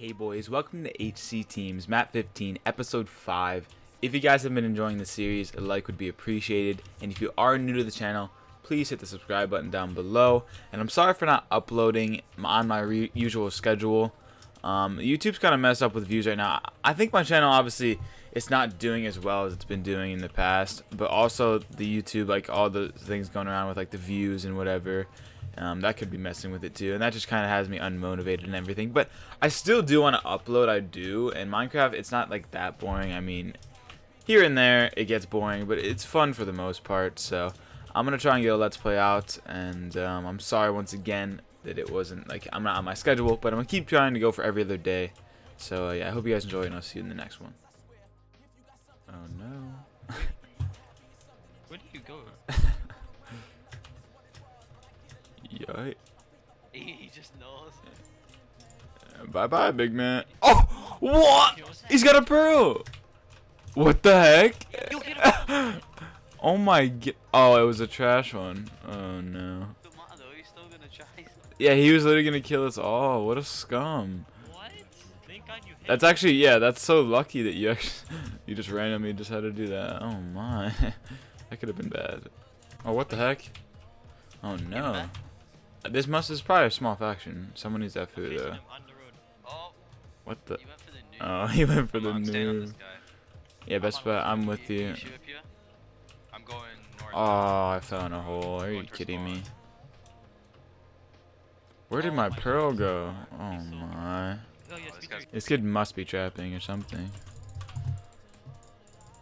Hey boys, welcome to HC Teams Map 15, Episode 5. If you guys have been enjoying the series, a like would be appreciated. And if you are new to the channel, please hit the subscribe button down below. And I'm sorry for not uploading on my usual schedule. Um, YouTube's kind of messed up with views right now. I think my channel, obviously, it's not doing as well as it's been doing in the past. But also the YouTube, like all the things going around with like the views and whatever. Um, that could be messing with it too, and that just kind of has me unmotivated and everything. But I still do want to upload. I do, and Minecraft, it's not like that boring. I mean, here and there it gets boring, but it's fun for the most part. So I'm gonna try and get a let's play out, and um, I'm sorry once again that it wasn't like I'm not on my schedule, but I'm gonna keep trying to go for every other day. So uh, yeah, I hope you guys enjoy, and I'll see you in the next one. Oh no. Where do you go? Yeah. He just knows. Bye bye, big man. Oh! What? He's got a pearl! What the heck? oh my god. Oh, it was a trash one. Oh no. Yeah, he was literally gonna kill us all. What a scum. What? That's actually, yeah, that's so lucky that you actually, you just randomly decided to do that. Oh my. that could have been bad. Oh, what the heck? Oh no. This must is probably a small faction. Someone needs that food though. Oh, what the? He the oh, he went for Come the on, Yeah, best bet. I'm with you. I'm going north. Oh, I fell in a hole. Are you kidding me? Where did oh, my pearl go? Oh my. Oh, this kid must be trapping or something.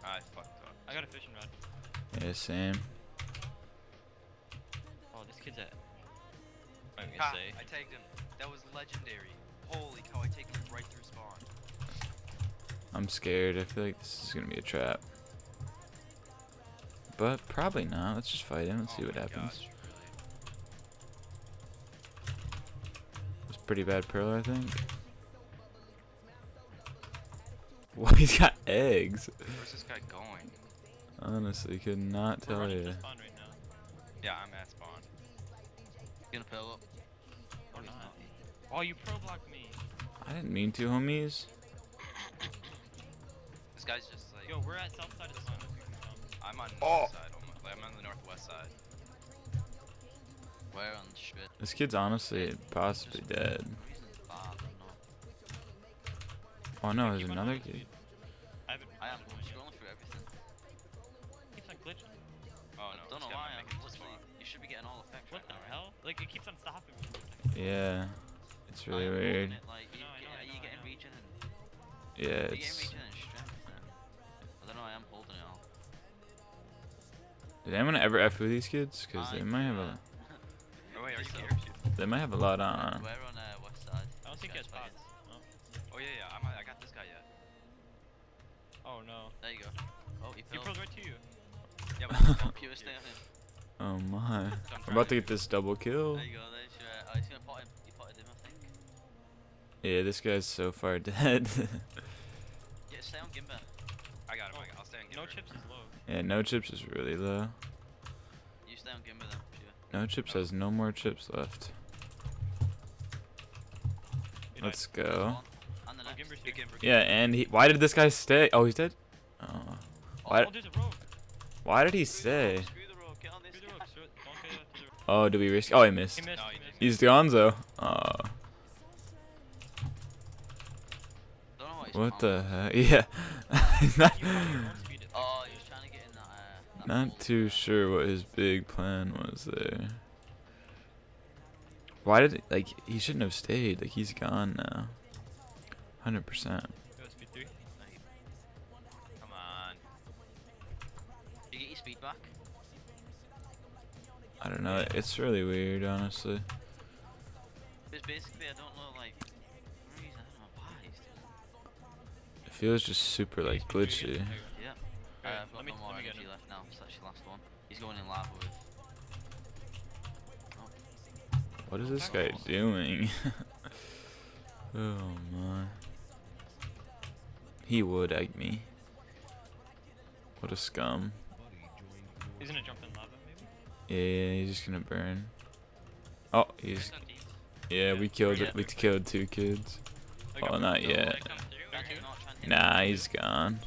Ah, I fucked up. I got a fishing rod. Yeah, same. Oh, this kid's at Ha, I tagged him. That was legendary. Holy cow, I tagged him right through spawn. I'm scared. I feel like this is going to be a trap. But probably not. Let's just fight him and see oh what happens. Gosh, It's pretty bad pearl, I think. Well, he's got eggs. Where's this guy going? Honestly, could not tell you. Right yeah, I'm at spawn. Gonna pearl up. Or not. Oh, you pro blocked me. I didn't mean to, homies. this guy's just like. Yo, we're at south side of the sun. I'm on oh. north side. Almost. Like, I'm on the northwest side. Where on shit? This kid's honestly possibly dead. Oh no, there's another kid. I haven't. I am scrolling through everything. Keeps on glitching. Oh no. Don't know why. I'm literally. You should be getting all effects. What right the now, hell? Right? Like it keeps on stopping. Yeah. It's really weird. It, like, you, know, I know, are you getting regen and Yeah, are you it's getting regen and strength then? I don't know, I am holding it all. Did anyone ever F with these kids? Cause they might have a oh wait, are you here? they might have a lot on. We're on uh, west side. I don't think it's spots. No. Oh yeah, yeah. I'm, I got this guy yet. Oh no. There you go. Oh, he He fell. right to you. Yeah, but Oh, pure stay on him. Oh my. I'm I'm about to get this double kill. There you go, there's Yeah, this guy's so far dead. Yeah, stay on Gimba. I got him. I got, I'll stay on No chips is low. yeah, no chips is really low. You stay on Gimba then, pure. No chips has no more chips left. Let's go. On the oh, next. Big Gimber. Yeah, and he. Why did this guy stay? Oh, he's dead. Oh. oh why? Oh, there's a rogue. Why did he stay? Screw the rogue, get on this guy. Oh, do we risk? Oh, he missed. He missed, No, he he missed. He's Gonzo. Oh. Don't know what he's What on. the heck? Yeah. Not, Oh, he was trying to get in that, uh, not too sure what his big plan was there. Why did like he shouldn't have stayed? Like he's gone now. Hundred percent. Come on. You get your speed back. I don't know. It's really weird, honestly. Because basically, I don't feels just super like glitchy. Yeah. Uh, Alright, I've got let me- no more let me energy left now. It's actually last one. He's going in lava with. What is this guy doing? oh my. He would egg me. What a scum. He's gonna jump in lava, maybe? Yeah, he's just gonna burn. Oh, he's He's yeah. We killed Yeah. it. We killed two kids. Oh, not no, yet. Nah, he's gone.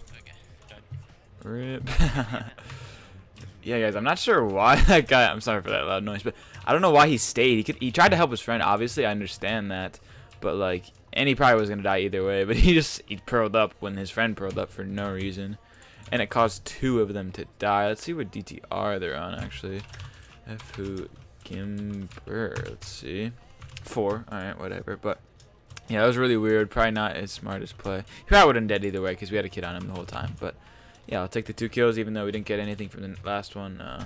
Rip. yeah, guys, I'm not sure why that guy. I'm sorry for that loud noise, but I don't know why he stayed. He could. He tried to help his friend. Obviously, I understand that, but like, and he probably was gonna die either way. But he just he pearled up when his friend pearled up for no reason, and it caused two of them to die. Let's see what DTR they're on actually. Fu Gimber. Let's see. Four. All right, whatever. But yeah, that was really weird. Probably not his smartest play. He probably wouldn't dead either way because we had a kid on him the whole time. But yeah, I'll take the two kills even though we didn't get anything from the last one. Uh,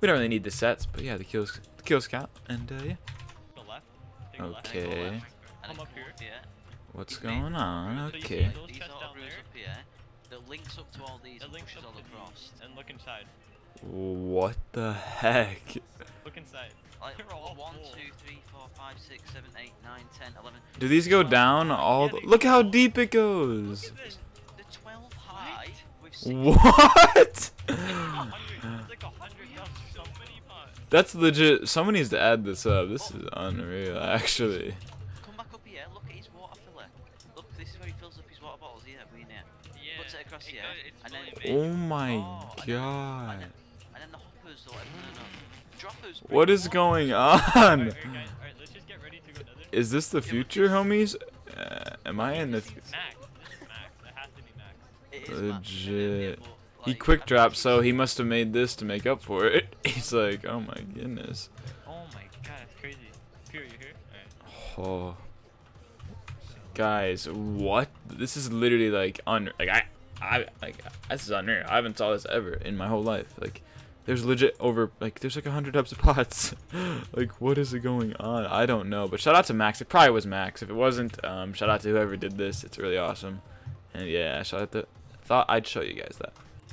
we don't really need the sets, but yeah, the kills, the kills count. And uh, yeah, The left. Take the left. Okay. And then Come come up here. up here. what's going on? So you see Okay. those These chests auto down rooms there? up here that links up to all these It links all across. And look inside. What the heck? Look inside. Like They're all one, full. two, three, four, five, six, seven, eight, nine, ten, eleven. Do these go down all? The, look how deep it goes. The 12 high. What? It's like a hundred. It's like a hundred dumps or something. That's legit. Someone needs to add this up. This is unreal, actually. Come back up here. Look at his water filler. Look, this is where he fills up his water bottles here. We in here. Yeah. Puts it across it here, goes- and then- Oh my Oh, and then- god. And then, and then the hoppers or whatever. No, no. Droppers. bring What is going on? alright, guys. Alright, let's just get ready to go nether. Is this the future, homies? Uh, am I in the? This is Max. That has to be Max. It is, man. Yeah, Legit. He quick I've dropped, so he must have made this to make up for it. He's like, oh my goodness. Oh my god, that's crazy. Pure, you here? Alright. Oh. Guys, what? This is literally like un like I I like this is unreal. I haven't saw this ever in my whole life. Like there's legit over like there's like a hundred types of pots. like what is it going on? I don't know. But shout out to Max. It probably was Max. If it wasn't, um, shout out to whoever did this. It's really awesome. And yeah, shout out to thought I'd show you guys that.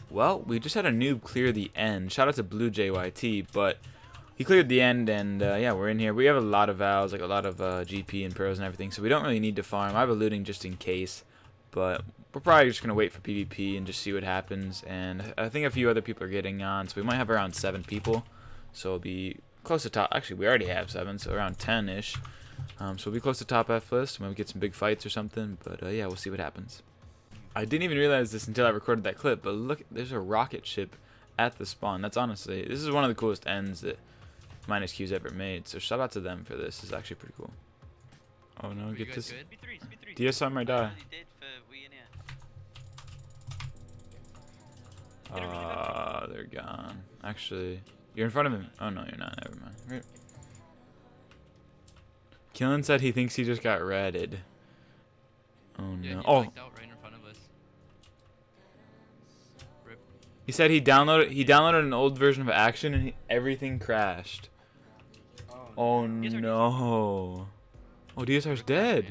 Well, we just had a noob clear the end. Shout out to Blue JYT, but he cleared the end, and uh, yeah, we're in here. We have a lot of vows, like a lot of uh, GP and pros and everything, so we don't really need to farm. I have a looting just in case, but we're probably just gonna wait for PvP and just see what happens. And I think a few other people are getting on, so we might have around seven people. So it'll be close to top. Actually, we already have seven, so around ten-ish. Um, so we'll be close to top F list. Maybe we get some big fights or something. But uh, yeah, we'll see what happens. I didn't even realize this until I recorded that clip, but look, there's a rocket ship at the spawn. That's honestly, this is one of the coolest ends that MineHQ's ever made. So shout out to them for this. It's actually pretty cool. Oh no, get this. good? Speed 3, speed 3. DSI might die. already did for we in Ah, they're gone. Actually, you're in front of him. Oh no, you're not. Never mind. Right. Killen said he thinks he just got ratted. Oh Yeah, no. he Oh, right in front of us. Rip. he said he downloaded he downloaded an old version of Action and he, everything crashed. Oh DSR no. Oh, DSR's dead.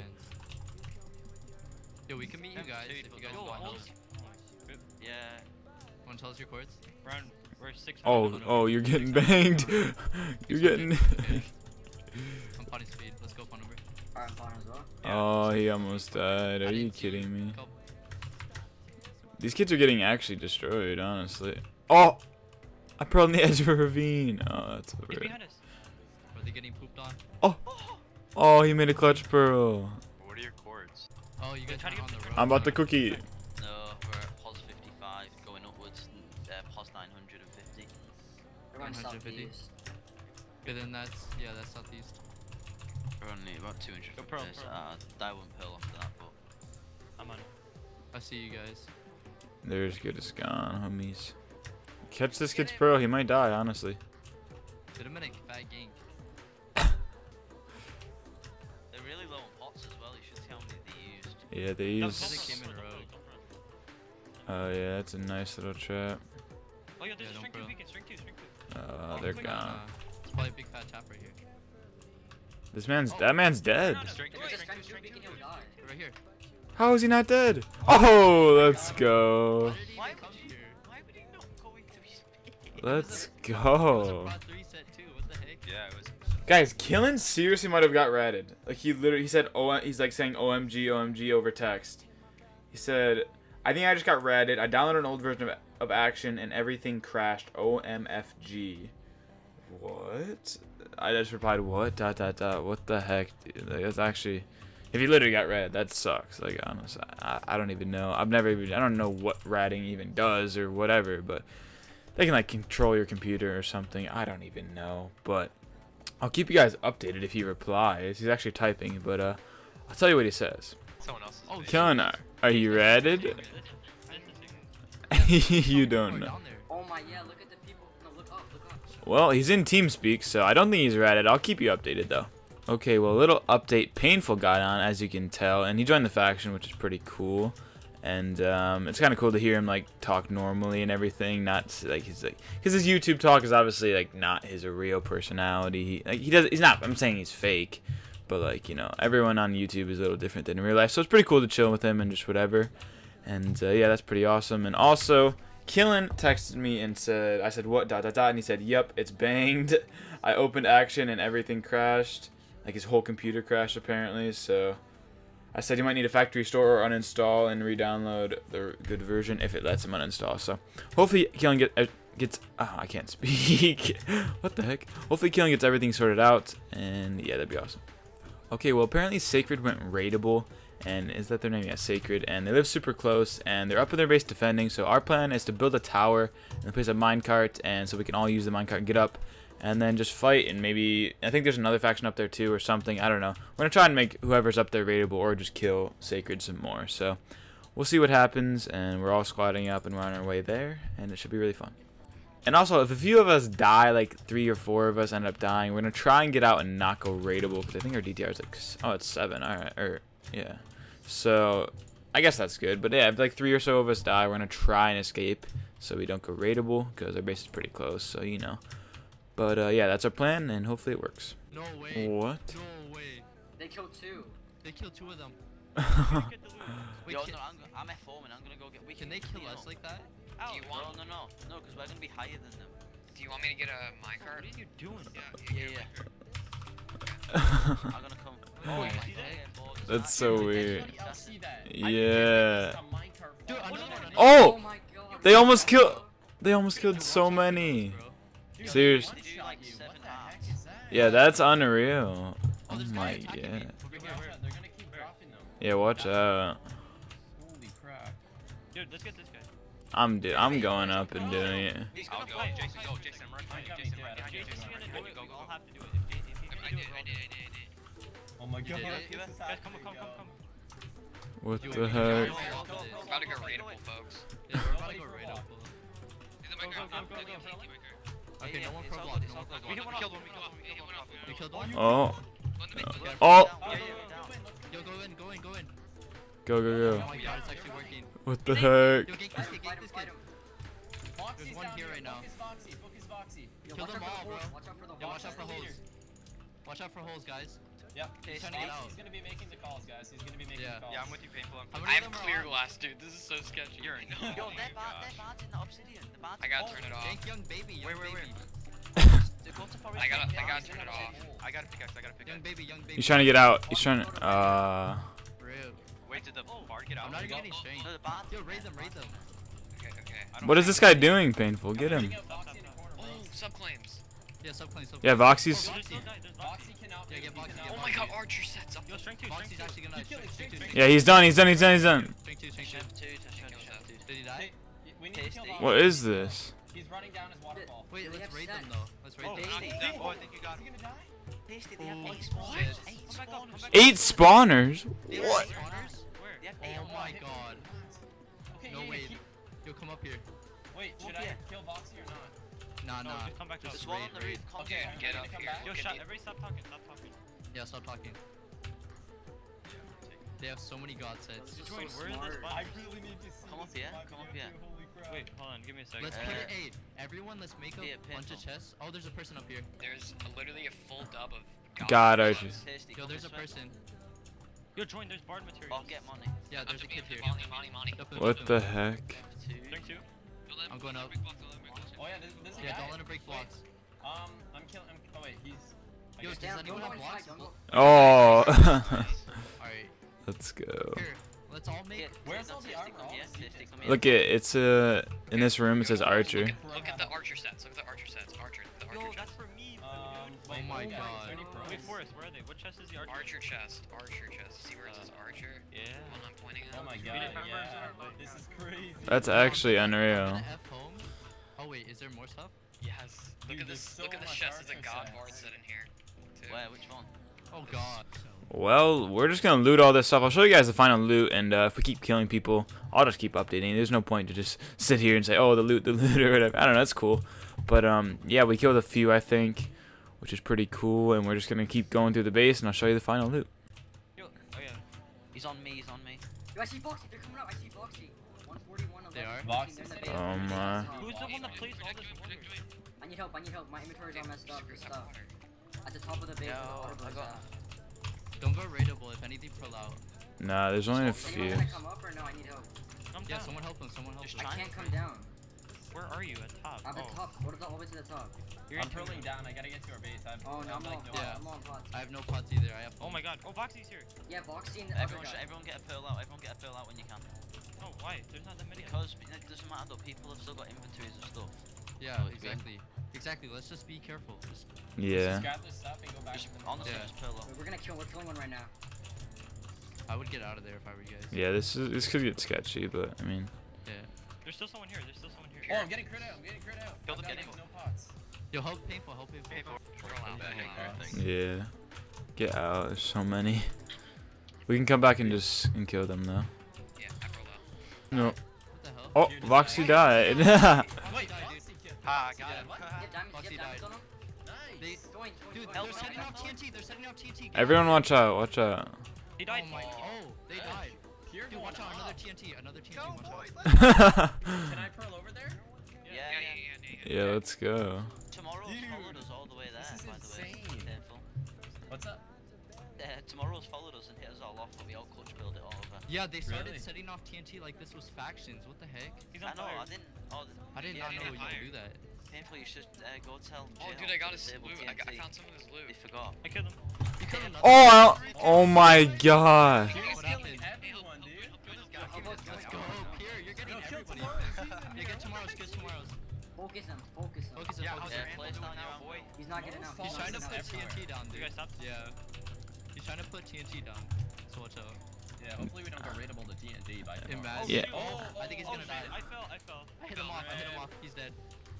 Yo, we can meet you guys if you guys want hold- those. Yeah. Want to tell us your coords? We're on, we're 600. Oh, no, no. oh, you're getting banged. You're getting. Okay. I'm potting speed. Let's go, phone number. Alright, fine as well. Oh, he almost died. Are you kidding me? Go. These kids are getting actually destroyed, honestly. Oh! I pearled on the edge of a ravine. Oh, that's He's weird. behind us. Are they getting pooped on? Oh, Oh, he made a clutch pearl. What are your coords? Oh, you guys trying to get the the road. I'm about to cookie. 150. southeast. Okay, then that's, yeah, that's southeast. We're only about 200 Go from this. Uh, die one pearl after that, but I'm on. I see you guys. They're as good as gone, homies. Catch this kid's pearl, he might die, honestly. Did him in a fat gank. they're really low on pots as well. You should see how many they used. Yeah, they No, use. don't They run, came in a don't don't. Oh, yeah, that's a nice little trap. Oh, yeah, there's Yeah, a don't string 2 pearl. beacon, string 2, string 2. Uh, Oh, they're gone. Uh, it's probably a big fat chap right here. This man's. Oh. That man's dead. String two, If it's a string strength two, two string beacon, two. he'll die. Right here. How is he not dead? Oh, let's go. Why did he Why even come would you- here? Why would he not go into his Let's It was a go. prot 3 set too. What the heck? Yeah, it was. Guys, Killen seriously might have got ratted. Like he literally, he said, "Oh, he's like saying OMG, OMG over text." He said, "I think I just got ratted. I downloaded an old version of, of Action and everything crashed. OMFG." What? I just replied, "What? Dot dot dot. What the heck? Dude? Like, that's actually." If he literally got red, that sucks. Like honestly, I, I don't even know. I've never even I don't know what ratting even does or whatever, but they can like control your computer or something. I don't even know, but I'll keep you guys updated if he replies. He's actually typing, but uh, I'll tell you what he says. Someone else's. Oh, video. Are you redded? you don't know. Down there. Oh my, yeah, look at the people. No, look up, look up. Well, he's in TeamSpeak, so I don't think he's ratted. I'll keep you updated though. Okay, well, a little update. Painful got on, as you can tell, and he joined the faction, which is pretty cool. And um, it's kind of cool to hear him like talk normally and everything. Not like he's like because his YouTube talk is obviously like not his real personality. He, like he does. He's not. I'm saying he's fake, but like you know, everyone on YouTube is a little different than in real life. So it's pretty cool to chill with him and just whatever. And uh, yeah, that's pretty awesome. And also, Killen texted me and said, I said, what, dot, dot, dot. And he said, yep, it's banged. I opened action and everything crashed. Like his whole computer crashed apparently. So I said you might need a factory restore or uninstall and re-download the good version if it lets him uninstall. So hopefully Killen get, uh, gets, oh, I can't speak. what the heck? Hopefully Killen gets everything sorted out. And yeah, that'd be awesome. Okay, well apparently Sacred went raidable, and is that their name? Yeah, Sacred, and they live super close, and they're up in their base defending. So our plan is to build a tower and place a minecart, and so we can all use the minecart and get up, and then just fight. And maybe I think there's another faction up there too, or something. I don't know. We're gonna try and make whoever's up there raidable, or just kill Sacred some more. So we'll see what happens, and we're all squatting up, and we're on our way there, and it should be really fun. And also, if a few of us die, like three or four of us end up dying, we're gonna try and get out and not go raidable because I think our DTR is like, oh, it's seven. All right, or yeah. So I guess that's good. But yeah, if like three or so of us die, we're gonna try and escape so we don't go raidable because our base is pretty close. So you know. But uh, yeah, that's our plan, and hopefully it works. No way. What? No way. They killed two. They killed two of them. Wait, Yo, can, no, I'm, go- I'm at home and I'm gonna go get. We can they kill us like that? Do you No, want? no, no, no, because we're gonna be higher than them. Do you want me to get a minecart? What are you doing? Yeah, Yeah, yeah. yeah. I'm gonna come. Oh, my you see God. That's so weird. Yeah. Dude, another one. Oh! They almost killed. They almost killed so many. Bro. Seriously. They do like seven hours. Yeah, that's unreal. Oh, Oh my guys god. me. Over here. They're gonna keep dropping them. Yeah, watch out. Holy crap. Dude, let's get this guy. I'm do I'm going up and doing it. I'll go. Jason, go. Jason, run behind you. Jason, run behind you. Jason, run behind you. Go, go. I can did, do I it, did, I did, I did. Oh my god. Guys, come on, come, come, come. What Yo, the heck? can go off of this. About to go raidable, folks. Yeah, we're about to go right up. Is the minecart? go, I'm go, gonna go, go go. take the minecart. Okay, no more it's pro block, no all pro We block. killed one, we killed one, we killed one. We killed one? Oh, One to me, one to me. Oh. Yo, go in, go in, go in. go go Oh my god, it's actually working. What the heck? Yo, gank this kid, fight gank this kid. There's one here right now. Yo, Kill them all, bro. Watch out for the Yo, holes. watch out for holes. Watch out for holes, guys. Yep. He's trying to get out. He's gonna be making the calls, guys. He's gonna be making Yeah. the calls. Yeah, I'm with you, painful. I'm How with many you. of on? glass, dude. This is so sketchy. You're in. Yo, that bar, that bar's in the obsidian. The bar's I gotta turn it off. Gank young baby, young Wait, wait, baby. Go to forest. I gotta, I gotta turn it off. I gotta pickaxe. I gotta Young baby, young baby. He's trying to get out. He's trying to. Uh. Wait, did the bard get out? I'm not even getting strength. No, the bar's Yo, raid them, raid them. Okay, okay. What is this guy doing? Painful. Get him. Oh, subclaims. Yeah, subclaim, subclaim. Yeah, Voxy's. Oh, Voxy. no die, there's Voxy cannot. Yeah, get Voxy, get Oh my god, archer sets up. Yo, strength two, Voxy's actually gonna kill strength, two, strength strength Yeah, he's done. He's done. He's done. He's done. strength two, strength two. Shift two to shut shut two. Did he die? We need to kill What is this? He's running down his waterfall. Wait, let's raid them though. Let's raid Oh, them. tasty. That boy, I think you got Is he him. gonna die? Tasty, they have Oh, eight shit. spawners. Eight Come back up, come spawners. Eight spawners. They What? spawners? Where? They have oh eight Oh on my god. Okay, No way. yeah, keep- Yo, come up here. Wait, should I kill Voxy or not? Nah, No, nah. just come back up. There's Just one on the roof. raid. Come Okay, here. I'm Get gonna up here. back. Yo, Get shut. the- Everybody stop talking. Stop talking. Yeah, stop talking. They have so many god sets. This Join, so where is this smart. really need to see Come up here, come up here. Holy crap. Wait, hold on, give me a second. Let's Uh, put it. Hey, everyone, let's make a Yeah, bunch of chests. Oh, there's a person up here. There's literally a full dub of God, archers. Archers. Tasty, Yo, there's a this way. person. Yo, join, there's bard materials. Oh, get money. Yeah, Up there's to a kid here. Money, money, money. Up, up, What the heck? Two. Strength two. Don't let I'm going up. Him break blocks, don't let him break blocks. Oh yeah, there's, there's a Yeah, guy. don't let him break Wait, blocks. Um, I'm killing. I'm, oh wait, he's. I Yo, does Down, anyone have go blocks? inside, don't go- Oh. Alright, Let's go. here. Let's all make. Yeah, Where's all the armor? come All here, the Tasty, secrets. come. Look at it's uh in this room. It says Archer. Look at, look at the archer sets. Look at the archer sets. Archer. The archer Yo, chest. that's for me. Um, Oh my wait, guys, God. Wait, Forrest, where are they? What chest is the archer? Archer chest. Archer chest. See where it says archer? Yeah. One I'm pointing at. Oh my god, yeah. our This is crazy. That's actually I'm unreal. Gonna F home. Oh wait, is there more stuff? Yes. Look at this. so look at this much chest. There's a god sets. bard set in here. too. Where, which one? Oh god. Well, we're just gonna loot all this stuff. I'll show you guys the final loot, and uh, if we keep killing people, I'll just keep updating. There's no point to just sit here and say, "Oh, the loot, the loot," or whatever. I don't know. That's cool, but um, yeah, we killed a few, I think, which is pretty cool. And we're just gonna keep going through the base, and I'll show you the final loot. Yo, oh yeah. He's on me, he's on me. Yo, I see Boxy. They're coming up. I see Foxy. 141, They are? 15, Voxy they're in the said- base. Oh They're in the my. Who's the one that placed all this water? I need help. I need help. My inventory's all messed up. Screw This stuff. At the top of the base. Yo, the water goes got- Don't go raidable. If anything, pull out. Nah, there's only a Anyone few. gonna come up or no? I need help. I'm Yeah, down. someone help him. Someone help him. I can't come down. Where are you? At top. I'm at oh. the top. What is all the way to the top? You're I'm in hurling down. I gotta get to our base. I've, Oh no, I've, I'm like on no. pots. Yeah. I'm on pots. I have no pots either. I have. Oh my god. Oh, Voxy's here. Yeah, Foxy and the other Everyone, guy. should, everyone get a pearl out, everyone get a pearl out when you can. Oh, why? There's not that many. Because it doesn't matter though, people have still got inventories of stuff. Yeah, exactly. Exactly. Let's just be careful. Just Yeah. Just grab this stuff and go back. Just, to the honestly, Yeah. just pearl out. We're gonna kill. We're killing one right now. I would get out of there if I were you guys. Yeah, this is this could get sketchy, but I mean, Yeah. There's still someone here. There's still someone here. Oh, I'm getting crit out. I'm getting crit out. Kill I've the got no pots. Yo, help painful. Help painful. yeah. Get out. There's so many. We can come back and just and kill them though. Yeah, I roll out. No. What the hell? Oh, Voxy died. Wait, died, Foxy killed Ah, got him. what? Get diamonds. Foxy Get diamonds died. Nice. They, dude, they're setting off TNT. They're setting off TNT. Everyone, watch out! Watch out! He died. Oh my. Oh, they died. You're Dude, watch out. Another. TNT. Another TNT. Go, Watch out. Can I pearl over there? Yeah, yeah. yeah, let's go. Tomorrow's Dude, followed us all the way there, this is by the way. What's up? Uh, tomorrow's followed us and hit us all off, but we all clutch build it all over. Yeah, they started Really? setting off TNT like this was factions. What the heck? He's I know, fire. I didn't. Oh, I did yeah, not know you could do that. Painful, you should uh, go tell. Oh, Jay dude, I got to his loot. I, got, I found some of his loot. They forgot. I killed him. You killed another. Oh, oh my god! Focus him. Focus him. Focus it. Yeah, Focus how's it. your Yeah, handle place doing down now, boy? He's not getting enough. He's trying to put. TNT down, You guys stopped? Yeah. He's trying to put TNT down. So watch out. Yeah, hopefully we don't go raidable to TNT by tomorrow. Imagine. Yeah. Oh, I think he's Oh, gonna shit, die. I fell. I fell. I hit him off. I hit him off. He's dead.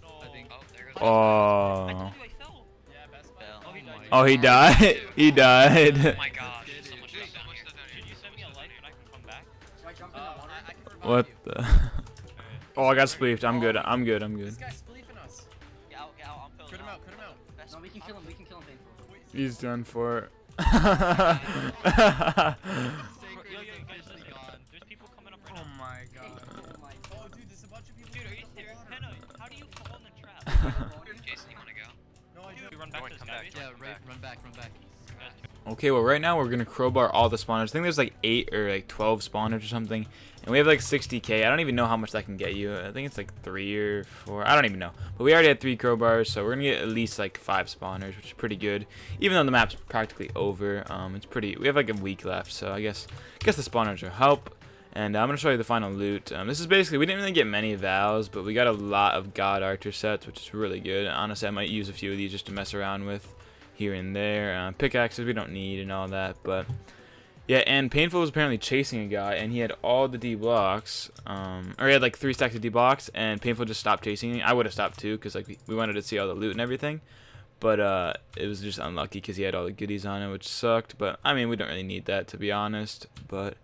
I think. Oh, there goes. I Oh. told you I fell. Yeah, best bet. Oh, he died. Oh, he died. he died. my god. Dude, So much stuff down here. Should you send me a light and I can come back? Should I jump in Uh, the water? I, I can What the? Oh, I got spleefed. I'm good. I'm good. I'm good. This guy's spleefing us. Get out, get out, I'm pearling Crit him out, crit him out. No, we can kill him. We can kill him, painful. He's done for. Sacred Yo, yo, guys, officially listen. gone. There's people coming up right oh now. my Oh my god. Oh, dude, there's a bunch of people. Dude, are you coming serious? up the Henna, water. how do you fall in the trap? Jason, you wanna go? No, I don't. run back to the sky base? Yeah, right. Run back. Run back. Okay, well right now we're gonna crowbar all the spawners. I think there's like eight or like 12 spawners or something, and we have like 60k. I don't even know how much that can get you. I think it's like three or four. I don't even know. But we already had three crowbars, so we're gonna get at least like five spawners, which is pretty good. Even though the map's practically over, um, it's pretty. We have like a week left, so I guess I guess the spawners will help. And uh, I'm gonna show you the final loot. Um, this is basically we didn't really get many vows, but we got a lot of God Archer sets, which is really good. Honestly, I might use a few of these just to mess around with here and there. Uh, pickaxes we don't need and all that, but yeah. And Painful was apparently chasing a guy, and he had all the D blocks, um, or he had like three stacks of D blocks, and Painful just stopped chasing. Me. I would have stopped too, cause like we, wanted to see all the loot and everything. But uh, it was just unlucky because he had all the goodies on it, which sucked. But I mean, we don't really need that to be honest. But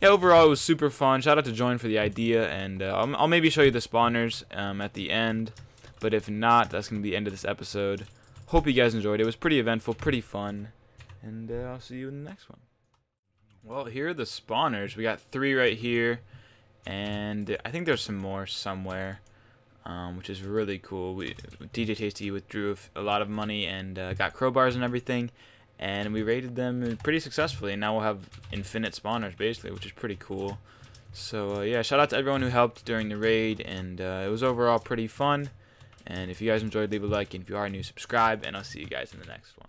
yeah, overall it was super fun. Shout out to Join for the idea, and uh, I'll, I'll maybe show you the spawners um, at the end. But if not, that's gonna be the end of this episode. Hope you guys enjoyed. It was pretty eventful, pretty fun, and uh, I'll see you in the next one. Well, here are the spawners. We got three right here, and I think there's some more somewhere, um, which is really cool. We DJ Tasty withdrew a lot of money and uh, got crowbars and everything, and we raided them pretty successfully. And now we'll have infinite spawners basically, which is pretty cool. So uh, yeah, shout out to everyone who helped during the raid, and uh, it was overall pretty fun. And if you guys enjoyed, leave a like, and if you are new, subscribe, and I'll see you guys in the next one.